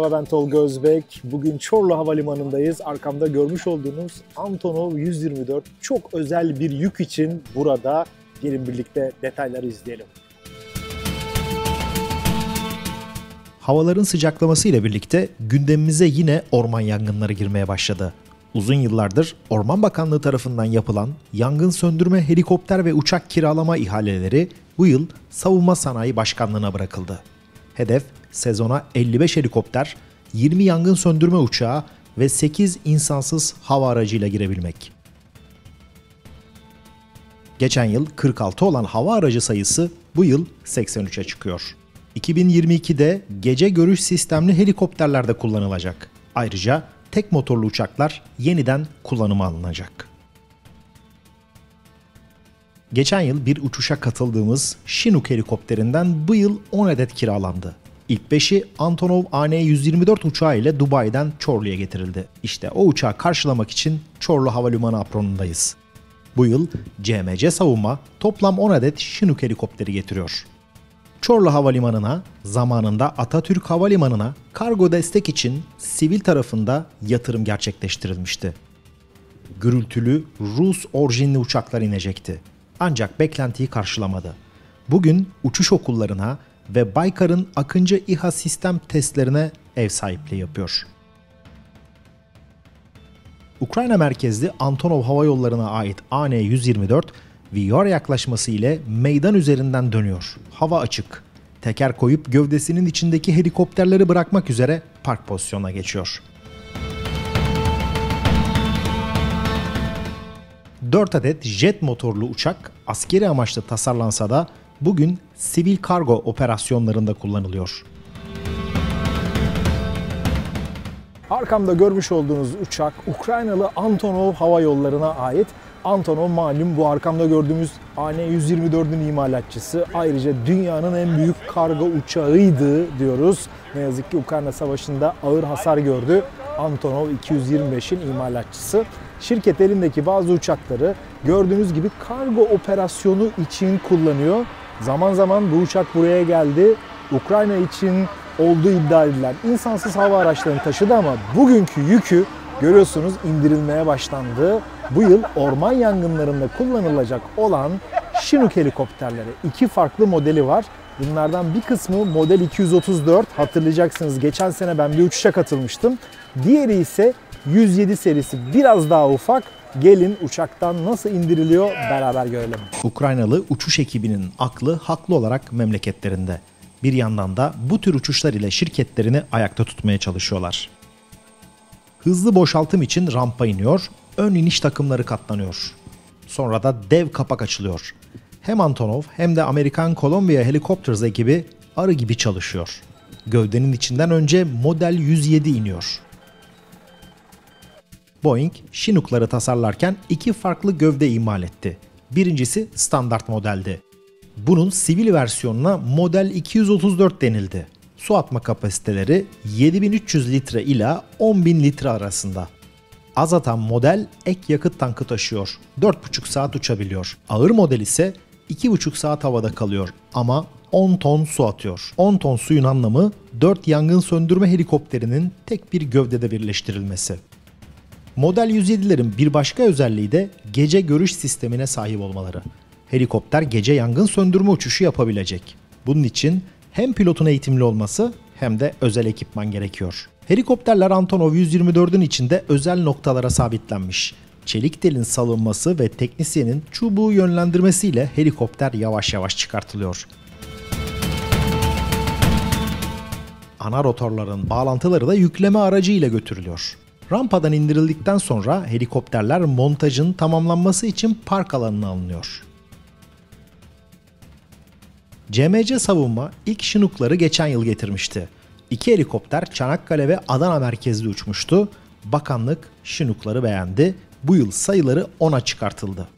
merhaba ben Tolga Özbek. Bugün Çorlu Havalimanı'ndayız. Arkamda görmüş olduğunuz Antonov 124 çok özel bir yük için burada. Gelin birlikte detayları izleyelim. Havaların sıcaklaması ile birlikte gündemimize yine orman yangınları girmeye başladı. Uzun yıllardır Orman Bakanlığı tarafından yapılan yangın söndürme helikopter ve uçak kiralama ihaleleri bu yıl Savunma Sanayi Başkanlığı'na bırakıldı. Hedef sezona 55 helikopter, 20 yangın söndürme uçağı ve 8 insansız hava aracıyla girebilmek. Geçen yıl 46 olan hava aracı sayısı bu yıl 83'e çıkıyor. 2022'de gece görüş sistemli helikopterler de kullanılacak. Ayrıca tek motorlu uçaklar yeniden kullanıma alınacak. Geçen yıl bir uçuşa katıldığımız Chinook helikopterinden bu yıl 10 adet kiralandı. İlk 5'i Antonov AN-124 uçağı ile Dubai'den Çorlu'ya getirildi. İşte o uçağı karşılamak için Çorlu Havalimanı apronundayız. Bu yıl CMC Savunma toplam 10 adet Chinook helikopteri getiriyor. Çorlu Havalimanı'na, zamanında Atatürk Havalimanı'na kargo destek için sivil tarafında yatırım gerçekleştirilmişti. Gürültülü Rus orijinli uçaklar inecekti. Ancak beklentiyi karşılamadı. Bugün uçuş okullarına ve Baykar'ın Akıncı İHA sistem testlerine ev sahipliği yapıyor. Ukrayna merkezli Antonov Hava Yolları'na ait AN-124 Viyor yaklaşması ile meydan üzerinden dönüyor. Hava açık. Teker koyup gövdesinin içindeki helikopterleri bırakmak üzere park pozisyonuna geçiyor. 4 adet jet motorlu uçak askeri amaçlı tasarlansa da bugün sivil kargo operasyonlarında kullanılıyor. Arkamda görmüş olduğunuz uçak Ukraynalı Antonov Hava Yolları'na ait. Antonov malum bu arkamda gördüğümüz AN-124'ün imalatçısı. Ayrıca dünyanın en büyük kargo uçağıydı diyoruz. Ne yazık ki Ukrayna Savaşı'nda ağır hasar gördü. Antonov 225'in imalatçısı. Şirket elindeki bazı uçakları gördüğünüz gibi kargo operasyonu için kullanıyor. Zaman zaman bu uçak buraya geldi. Ukrayna için olduğu iddia edilen insansız hava araçlarını taşıdı ama bugünkü yükü görüyorsunuz indirilmeye başlandı. Bu yıl orman yangınlarında kullanılacak olan Chinook helikopterleri. iki farklı modeli var. Bunlardan bir kısmı model 234. Hatırlayacaksınız geçen sene ben bir uçuşa katılmıştım. Diğeri ise 107 serisi biraz daha ufak. Gelin uçaktan nasıl indiriliyor beraber görelim. Ukraynalı uçuş ekibinin aklı haklı olarak memleketlerinde. Bir yandan da bu tür uçuşlar ile şirketlerini ayakta tutmaya çalışıyorlar. Hızlı boşaltım için rampa iniyor, ön iniş takımları katlanıyor. Sonra da dev kapak açılıyor. Hem Antonov hem de Amerikan Columbia Helicopters ekibi arı gibi çalışıyor. Gövdenin içinden önce Model 107 iniyor. Boeing, Chinook'ları tasarlarken iki farklı gövde imal etti. Birincisi standart modeldi. Bunun sivil versiyonuna Model 234 denildi. Su atma kapasiteleri 7300 litre ila 10.000 litre arasında. Az atan model ek yakıt tankı taşıyor. 4,5 saat uçabiliyor. Ağır model ise 2,5 saat havada kalıyor ama 10 ton su atıyor. 10 ton suyun anlamı 4 yangın söndürme helikopterinin tek bir gövdede birleştirilmesi. Model 107'lerin bir başka özelliği de gece görüş sistemine sahip olmaları. Helikopter gece yangın söndürme uçuşu yapabilecek. Bunun için hem pilotun eğitimli olması hem de özel ekipman gerekiyor. Helikopterler Antonov 124'ün içinde özel noktalara sabitlenmiş. Çelik telin salınması ve teknisyenin çubuğu yönlendirmesiyle helikopter yavaş yavaş çıkartılıyor. Ana rotorların bağlantıları da yükleme aracı ile götürülüyor. Rampadan indirildikten sonra helikopterler montajın tamamlanması için park alanına alınıyor. CMC Savunma ilk Chinook'ları geçen yıl getirmişti. İki helikopter Çanakkale ve Adana merkezli uçmuştu. Bakanlık Chinook'ları beğendi. Bu yıl sayıları 10'a çıkartıldı.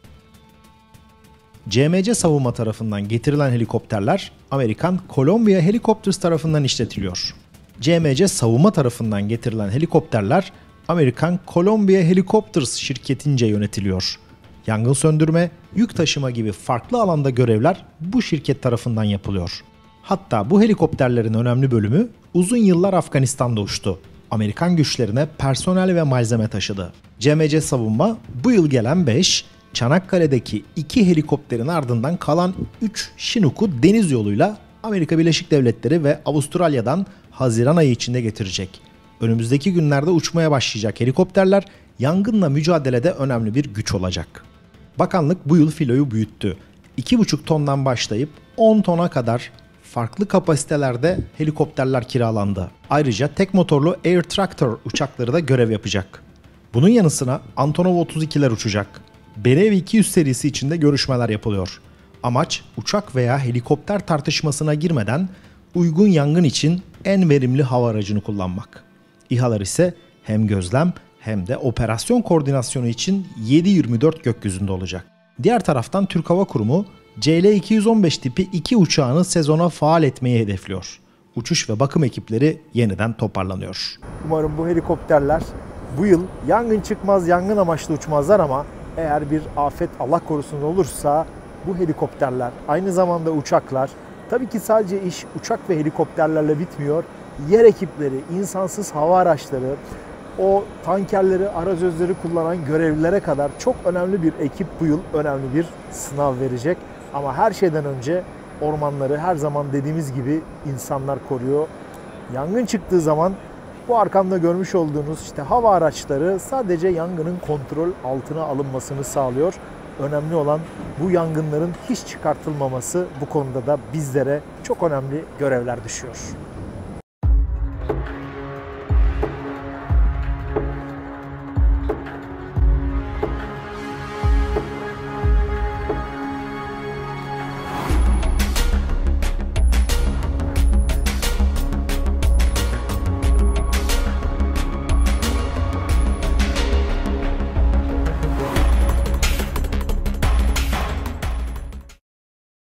CMC Savunma tarafından getirilen helikopterler Amerikan Columbia Helicopters tarafından işletiliyor. CMC Savunma tarafından getirilen helikopterler Amerikan Columbia Helicopters şirketince yönetiliyor. Yangın söndürme, yük taşıma gibi farklı alanda görevler bu şirket tarafından yapılıyor. Hatta bu helikopterlerin önemli bölümü uzun yıllar Afganistan'da uçtu. Amerikan güçlerine personel ve malzeme taşıdı. CMC Savunma bu yıl gelen 5, Çanakkale'deki 2 helikopterin ardından kalan 3 Chinook'u deniz yoluyla Amerika Birleşik Devletleri ve Avustralya'dan Haziran ayı içinde getirecek. Önümüzdeki günlerde uçmaya başlayacak helikopterler yangınla mücadelede önemli bir güç olacak. Bakanlık bu yıl filoyu büyüttü. 2,5 tondan başlayıp 10 tona kadar farklı kapasitelerde helikopterler kiralandı. Ayrıca tek motorlu Air Tractor uçakları da görev yapacak. Bunun yanı sıra Antonov 32'ler uçacak. Berev 200 serisi içinde görüşmeler yapılıyor. Amaç uçak veya helikopter tartışmasına girmeden uygun yangın için en verimli hava aracını kullanmak. İHA'lar ise hem gözlem hem de operasyon koordinasyonu için 7-24 gökyüzünde olacak. Diğer taraftan Türk Hava Kurumu CL-215 tipi 2 uçağını sezona faal etmeyi hedefliyor. Uçuş ve bakım ekipleri yeniden toparlanıyor. Umarım bu helikopterler bu yıl yangın çıkmaz, yangın amaçlı uçmazlar ama eğer bir afet Allah korusun olursa bu helikopterler, aynı zamanda uçaklar, tabii ki sadece iş uçak ve helikopterlerle bitmiyor. Yer ekipleri, insansız hava araçları, o tankerleri, arazözleri kullanan görevlilere kadar çok önemli bir ekip bu yıl önemli bir sınav verecek. Ama her şeyden önce ormanları her zaman dediğimiz gibi insanlar koruyor. Yangın çıktığı zaman bu arkamda görmüş olduğunuz işte hava araçları sadece yangının kontrol altına alınmasını sağlıyor. Önemli olan bu yangınların hiç çıkartılmaması bu konuda da bizlere çok önemli görevler düşüyor.